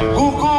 Google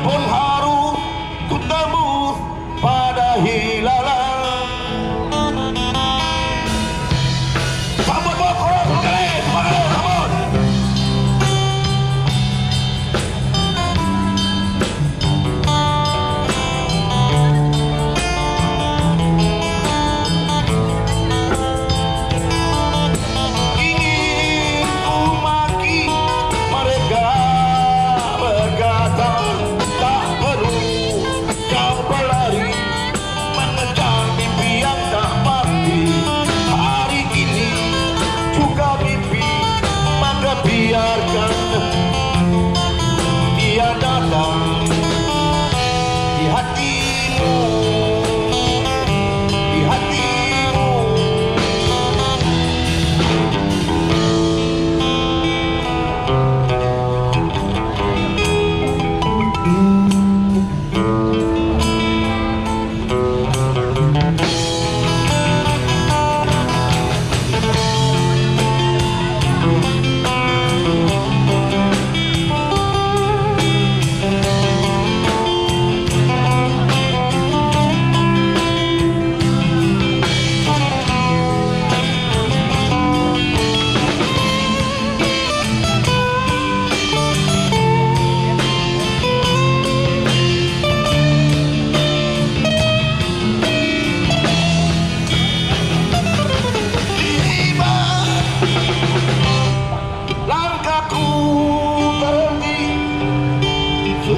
upon her.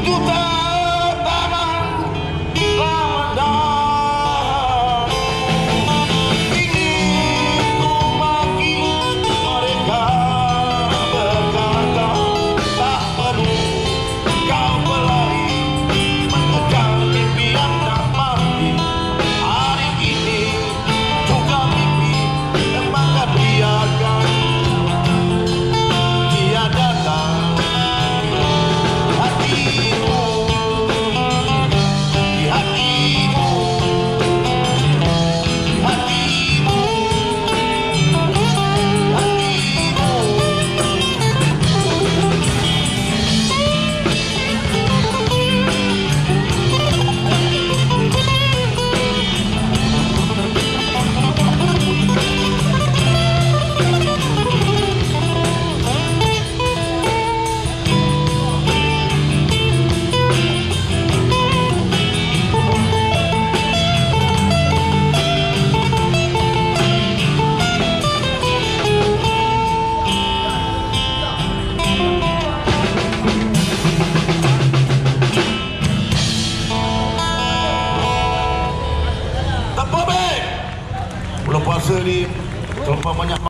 不打。Tak apa,